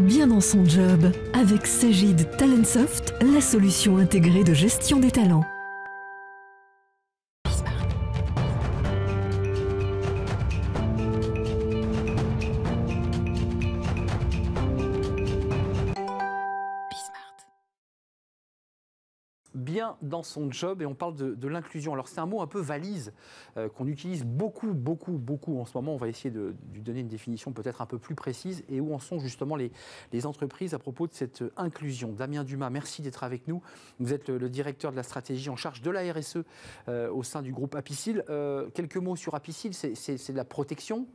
bien dans son job. Avec Sagid Talentsoft, la solution intégrée de gestion des talents. Dans son job et on parle de, l'inclusion. Alors c'est un mot un peu valise euh, qu'on utilise beaucoup, beaucoup, beaucoup en ce moment. On va essayer de, lui donner une définition peut-être un peu plus précise et où en sont justement les, les entreprises à propos de cette inclusion? Damien Dumas, merci d'être avec nous. Vous êtes le, directeur de la stratégie en charge de la RSE euh, au sein du groupe Apicil. Euh, quelques mots sur Apicil, c'est de la protection,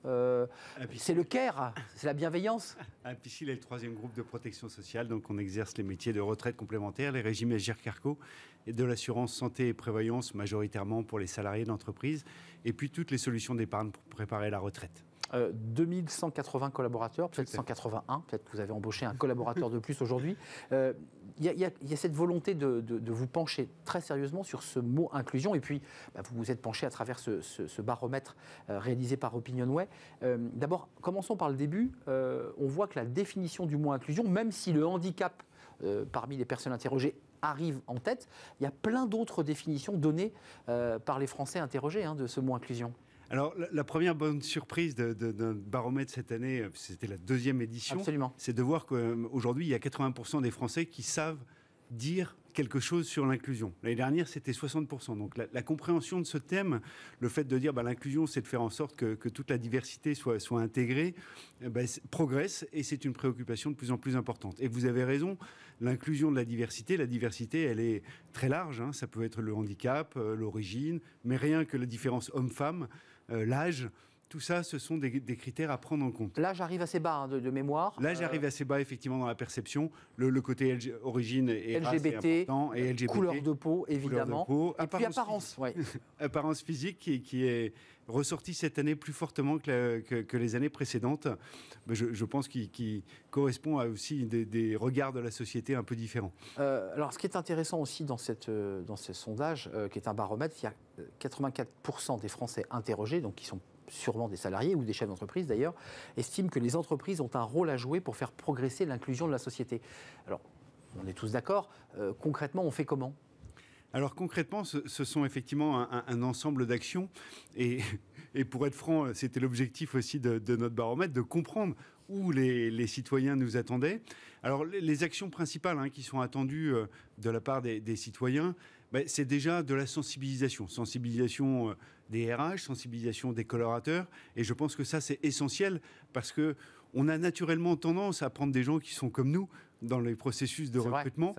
c'est le care, c'est la bienveillance? Apicil est le troisième groupe de protection sociale, donc on exerce les métiers de retraite complémentaire, les régimes Agir Carco de l'assurance santé et prévoyance majoritairement pour les salariés d'entreprise, et puis toutes les solutions d'épargne pour préparer la retraite. 2180 euh, collaborateurs, peut-être 181, peut-être que vous avez embauché un collaborateur de plus aujourd'hui. Il euh, y, a cette volonté de, vous pencher très sérieusement sur ce mot inclusion, et puis bah, vous vous êtes penché à travers ce, baromètre euh, réalisé par Opinionway. D'abord, commençons par le début. on voit que la définition du mot inclusion, même si le handicap parmi les personnes interrogées arrive en tête. Il y a plein d'autres définitions données euh, par les Français interrogés hein, de ce mot inclusion. Alors, la, première bonne surprise d'un baromètre cette année, euh, c'était la deuxième édition, c'est de voir qu'aujourd'hui, il y a 80% des Français qui savent dire quelque chose sur l'inclusion. L'année dernière, c'était 60%. Donc la, compréhension de ce thème, le fait de dire bah, l'inclusion, c'est de faire en sorte que, toute la diversité soit, intégrée, eh ben, progresse et c'est une préoccupation de plus en plus importante. Et vous avez raison, l'inclusion de la diversité, la diversité, elle est très large. Hein. Ça peut être le handicap, euh, l'origine, mais rien que la différence homme-femme, euh, l'âge tout ça, ce sont des, critères à prendre en compte. Là, j'arrive assez bas hein, de, mémoire. Là, j'arrive euh, assez bas, effectivement, dans la perception. Le, côté origine et LGBT, important, et LGBT, couleur de peau, évidemment. De peau, et apparence, puis apparence, apparence physique qui, est ressortie cette année plus fortement que, les années précédentes. Je, pense qu'il correspond à aussi des, regards de la société un peu différents. Euh, alors, ce qui est intéressant aussi dans, cette, euh, dans ce sondage, qui est un baromètre, il y a 84% des Français interrogés, donc qui sont sûrement des salariés ou des chefs d'entreprise d'ailleurs, estiment que les entreprises ont un rôle à jouer pour faire progresser l'inclusion de la société. Alors, on est tous d'accord, euh, concrètement, on fait comment? Alors concrètement, ce, sont effectivement un, ensemble d'actions et, pour être franc, c'était l'objectif aussi de, notre baromètre, de comprendre où les, citoyens nous attendaient. Alors les, actions principales hein, qui sont attendues euh, de la part des, citoyens, ben, c'est déjà de la sensibilisation, sensibilisation euh, des RH, sensibilisation des colorateurs. Et je pense que ça, c'est essentiel parce que on a naturellement tendance à prendre des gens qui sont comme nous dans les processus de recrutement.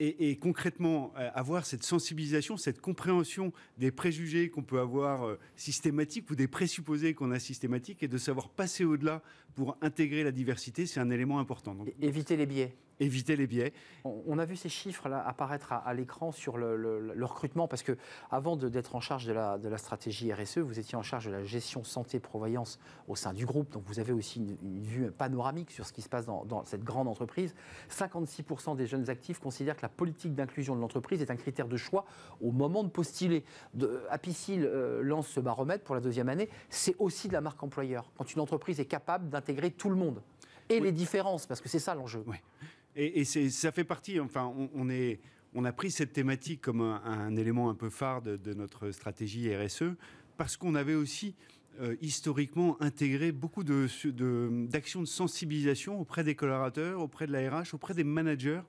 Et, concrètement, euh, avoir cette sensibilisation, cette compréhension des préjugés qu'on peut avoir euh, systématiques ou des présupposés qu'on a systématiques et de savoir passer au-delà pour intégrer la diversité, c'est un élément important. Donc, éviter les biais éviter les biais. On a vu ces chiffres-là apparaître à, l'écran sur le, recrutement, parce que avant d'être en charge de la, de la, stratégie RSE, vous étiez en charge de la gestion santé-prévoyance au sein du groupe, donc vous avez aussi une, vue panoramique sur ce qui se passe dans, cette grande entreprise. 56% des jeunes actifs considèrent que la politique d'inclusion de l'entreprise est un critère de choix au moment de postuler. De, Apicil euh, lance ce baromètre pour la deuxième année, c'est aussi de la marque employeur, quand une entreprise est capable d'intégrer tout le monde. Et les différences, parce que c'est ça l'enjeu. Oui. Et, ça fait partie, enfin, on, a pris cette thématique comme un, élément un peu phare de, notre stratégie RSE, parce qu'on avait aussi euh, historiquement intégré beaucoup d'actions de, de sensibilisation auprès des collaborateurs, auprès de la RH, auprès des managers,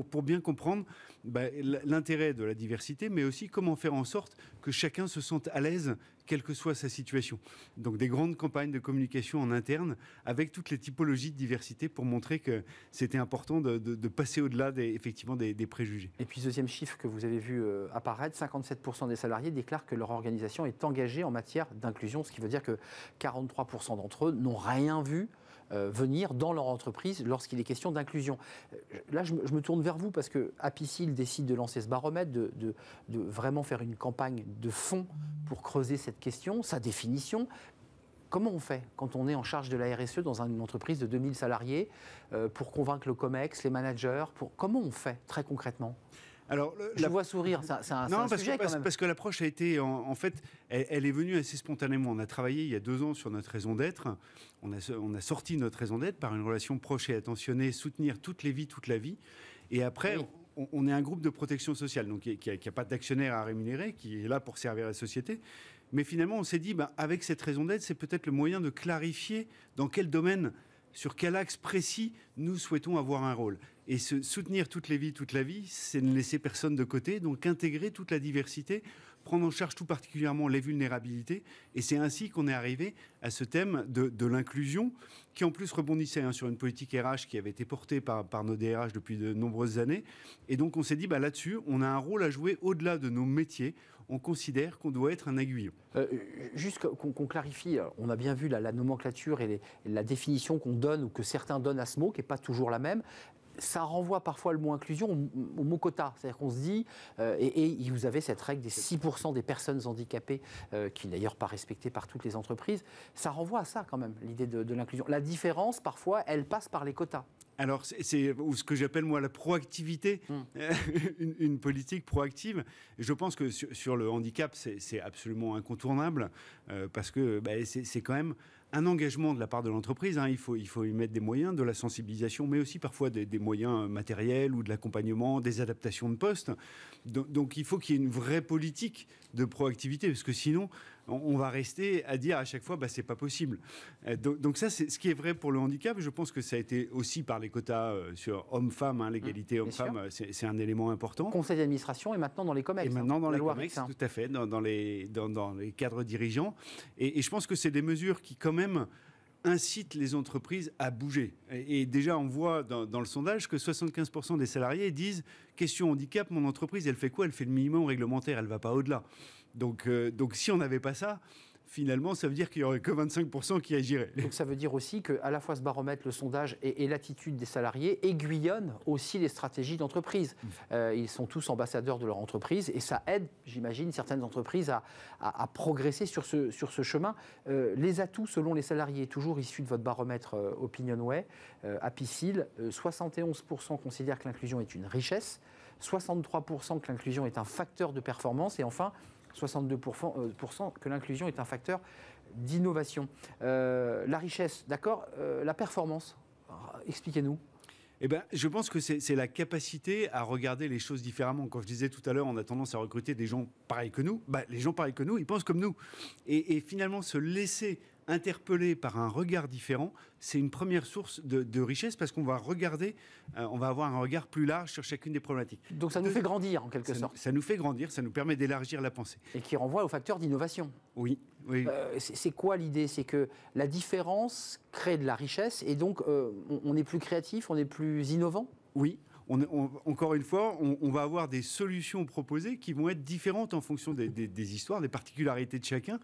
pour, bien comprendre bah, l'intérêt de la diversité, mais aussi comment faire en sorte que chacun se sente à l'aise, quelle que soit sa situation. Donc des grandes campagnes de communication en interne avec toutes les typologies de diversité pour montrer que c'était important de, passer au-delà des, effectivement des, préjugés. Et puis deuxième chiffre que vous avez vu euh, apparaître, 57% des salariés déclarent que leur organisation est engagée en matière d'inclusion, ce qui veut dire que 43% d'entre eux n'ont rien vu venir dans leur entreprise lorsqu'il est question d'inclusion. Euh, là, je, me tourne vers vous parce que Apicil décide de lancer ce baromètre, de, vraiment faire une campagne de fond pour creuser cette question, sa définition. Comment on fait quand on est en charge de la RSE dans une entreprise de 2000 salariés euh, pour convaincre le COMEX, les managers pour... Comment on fait très concrètement? Alors, Je vois sourire, c'est un, non, parce, que, parce, parce que l'approche a été, en, fait, elle, est venue assez spontanément. On a travaillé il y a deux ans sur notre raison d'être. On a, on a sorti notre raison d'être par une relation proche et attentionnée, soutenir toutes les vies, toute la vie. Et après, on, est un groupe de protection sociale, donc qui n'a pas d'actionnaire à rémunérer, qui est là pour servir la société. Mais finalement, on s'est dit, ben, avec cette raison d'être, c'est peut-être le moyen de clarifier dans quel domaine, sur quel axe précis nous souhaitons avoir un rôle. Et soutenir toutes les vies, toute la vie, c'est ne laisser personne de côté, donc intégrer toute la diversité prendre en charge tout particulièrement les vulnérabilités. Et c'est ainsi qu'on est arrivé à ce thème de, l'inclusion, qui en plus rebondissait hein, sur une politique RH qui avait été portée par, par, nos DRH depuis de nombreuses années. Et donc on s'est dit, bah, là-dessus, on a un rôle à jouer au-delà de nos métiers. On considère qu'on doit être un aiguillon. Euh, juste qu'on clarifie, on a bien vu la, nomenclature et, la définition qu'on donne ou que certains donnent à ce mot, qui n'est pas toujours la même ça renvoie parfois le mot inclusion au, mot quota. C'est-à-dire qu'on se dit, euh, et, vous avez cette règle des 6% des personnes handicapées, euh, qui n'est d'ailleurs pas respectée par toutes les entreprises, ça renvoie à ça quand même, l'idée de, l'inclusion. La différence, parfois, elle passe par les quotas. Alors, c'est ce que j'appelle moi la proactivité, hmm. une, politique proactive. Je pense que sur, le handicap, c'est absolument incontournable euh, parce que bah, c'est quand même un engagement de la part de l'entreprise. Hein. il, faut, il faut y mettre des moyens, de la sensibilisation, mais aussi parfois des, moyens matériels ou de l'accompagnement, des adaptations de postes. Donc, il faut qu'il y ait une vraie politique de proactivité, parce que sinon, on, va rester à dire à chaque fois, bah, c'est pas possible. Euh, donc, ça, c'est ce qui est vrai pour le handicap. Je pense que ça a été aussi par les quotas euh, sur hommes-femmes, hein, l'égalité mmh, hommes-femmes, c'est un élément important. Conseil d'administration et maintenant dans les COMEX. Et maintenant hein, dans les COMEX, tout à fait, dans, les, dans, les cadres dirigeants. Et, et je pense que c'est des mesures qui, quand même, incite les entreprises à bouger. Et, déjà, on voit dans, le sondage que 75% des salariés disent question handicap, mon entreprise, elle fait quoi? Elle fait le minimum réglementaire, elle ne va pas au-delà. Donc, euh, donc si on n'avait pas ça, finalement, ça veut dire qu'il n'y aurait que 25% qui agiraient. Donc ça veut dire aussi qu'à la fois ce baromètre, le sondage et, l'attitude des salariés aiguillonnent aussi les stratégies d'entreprise. Mmh. Euh, ils sont tous ambassadeurs de leur entreprise et ça aide, j'imagine, certaines entreprises à, progresser sur ce, sur ce chemin. Euh, les atouts selon les salariés, toujours issus de votre baromètre euh, OpinionWay, Apicil, 71% considèrent que l'inclusion est une richesse. 63% que l'inclusion est un facteur de performance et enfin 62% euh, que l'inclusion est un facteur d'innovation. Euh, la richesse, d'accord euh, La performance, expliquez-nous. Eh ben, je pense que c'est la capacité à regarder les choses différemment. Quand je disais tout à l'heure, on a tendance à recruter des gens pareils que nous. Bah, les gens pareils que nous, ils pensent comme nous. Et, et finalement, se laisser interpellé par un regard différent, c'est une première source de, richesse parce qu'on va regarder, euh, on va avoir un regard plus large sur chacune des problématiques. Donc ça nous fait grandir en quelque sorte. ça nous fait grandir, ça nous permet d'élargir la pensée. Et qui renvoie au facteur d'innovation. Oui. oui. Euh, c'est quoi l'idée? C'est que la différence crée de la richesse et donc euh, on est plus créatif, on est plus innovant? Oui encore une fois, on, va avoir des solutions proposées qui vont être différentes en fonction des, histoires, des particularités de chacun.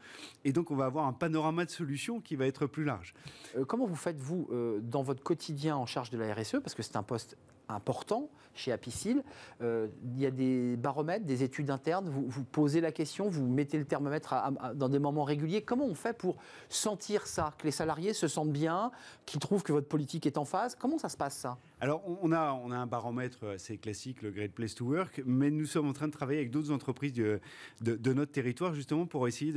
Et donc, on va avoir un panorama de solutions qui va être plus large. Euh, comment vous faites, vous, euh, dans votre quotidien en charge de la RSE, parce que c'est un poste important chez Apicil. Euh, il y a des baromètres, des études internes. Vous, vous posez la question, vous mettez le thermomètre dans des moments réguliers. Comment on fait pour sentir ça, que les salariés se sentent bien, qu'ils trouvent que votre politique est en phase? Comment ça se passe ça? Alors on a, on a un baromètre assez classique, le Great Place to Work, mais nous sommes en train de travailler avec d'autres entreprises de, de, notre territoire justement pour essayer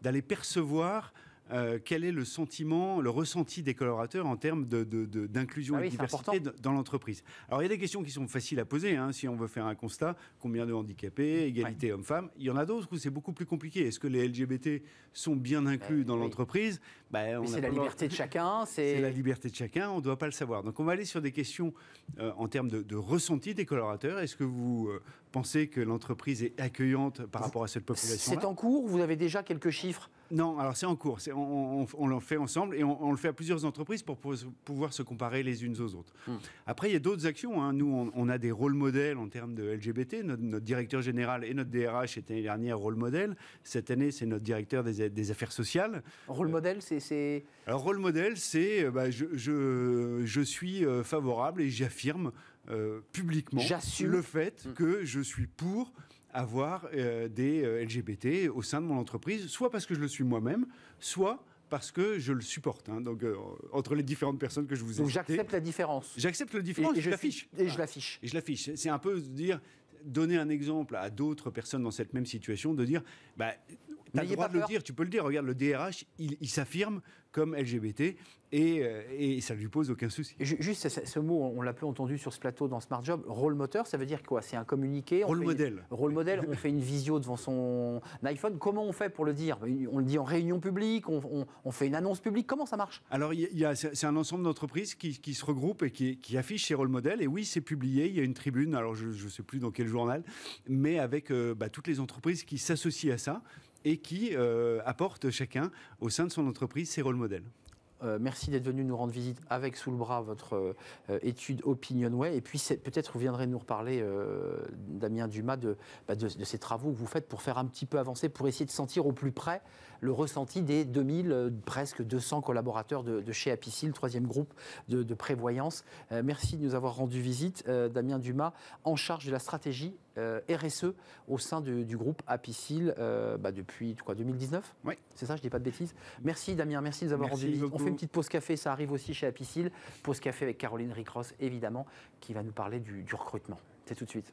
d'aller percevoir euh, quel est le sentiment, le ressenti des collaborateurs en termes d'inclusion ah et de diversité dans l'entreprise? Alors il y a des questions qui sont faciles à poser, hein, si on veut faire un constat, combien de handicapés, égalité homme-femme? Il y en a d'autres où c'est beaucoup plus compliqué. Est-ce que les LGBT sont bien inclus dans l'entreprise? Ben, C'est la liberté de chacun. C'est la liberté de chacun, on ne doit pas le savoir. Donc on va aller sur des questions euh, en termes de, ressenti des collaborateurs. Est-ce que vous euh, pensez que l'entreprise est accueillante par rapport à cette population C'est en cours, vous avez déjà quelques chiffres? Non, alors c'est en cours. On, on, le fait ensemble et on, le fait à plusieurs entreprises pour pouvoir se comparer les unes aux autres. Hmm. Après, il y a d'autres actions. Hein. Nous, on, a des rôles modèles en termes de LGBT. Notre, directeur général et notre DRH étaient l'année dernière rôle modèle. Cette année, c'est notre directeur des, affaires sociales. Rôle modèle, c'est. Alors, rôle modèle, c'est euh, bah, je, je, suis euh, favorable et j'affirme euh, publiquement le fait hmm. que je suis pour avoir euh, des euh, LGBT au sein de mon entreprise, soit parce que je le suis moi-même, soit parce que je le supporte. Hein. donc, euh, entre les différentes personnes que je vous ai Donc, j'accepte la différence. J'accepte la différence et, je l'affiche. Et je l'affiche. Et je l'affiche. C'est un peu dire donner un exemple à d'autres personnes dans cette même situation, de dire, bah, tu as le droit de le dire, tu peux le dire. Regarde, le DRH, il s'affirme comme LGBT euh, et, ça ne lui pose aucun souci. Juste ce, mot, on l'a peu entendu sur ce plateau dans Smart Job, rôle moteur, ça veut dire quoi? C'est un communiqué Rôle modèle. rôle modèle, on fait une visio devant son iPhone. Comment on fait pour le dire? On le dit en réunion publique, on, fait une annonce publique, comment ça marche? Alors, c'est un ensemble d'entreprises qui, se regroupent et qui, qui affichent ces rôles modèles. Et oui, c'est publié, il y a une tribune, alors je ne sais plus dans quel journal, mais avec euh, bah, toutes les entreprises qui s'associent à ça et qui euh, apportent chacun au sein de son entreprise ses rôles modèles. Euh, merci d'être venu nous rendre visite avec sous le bras votre euh, étude Opinionway. Et puis peut-être vous viendrez nous reparler, Damien Dumas, bah, de, ces travaux que vous faites pour faire un petit peu avancer, pour essayer de sentir au plus près le ressenti des 2000, presque 200 collaborateurs de, chez Apicil, troisième groupe de, prévoyance. merci de nous avoir rendu visite, Damien Dumas, en charge de la stratégie RSE au sein du, groupe Apicil bah, depuis quoi, 2019 Oui. C'est ça, je ne dis pas de bêtises. Merci Damien, merci de nous avoir rendu visite une petite pause café, ça arrive aussi chez Apicil. Pause café avec Caroline Ricross, évidemment, qui va nous parler du, du recrutement. C'est tout de suite.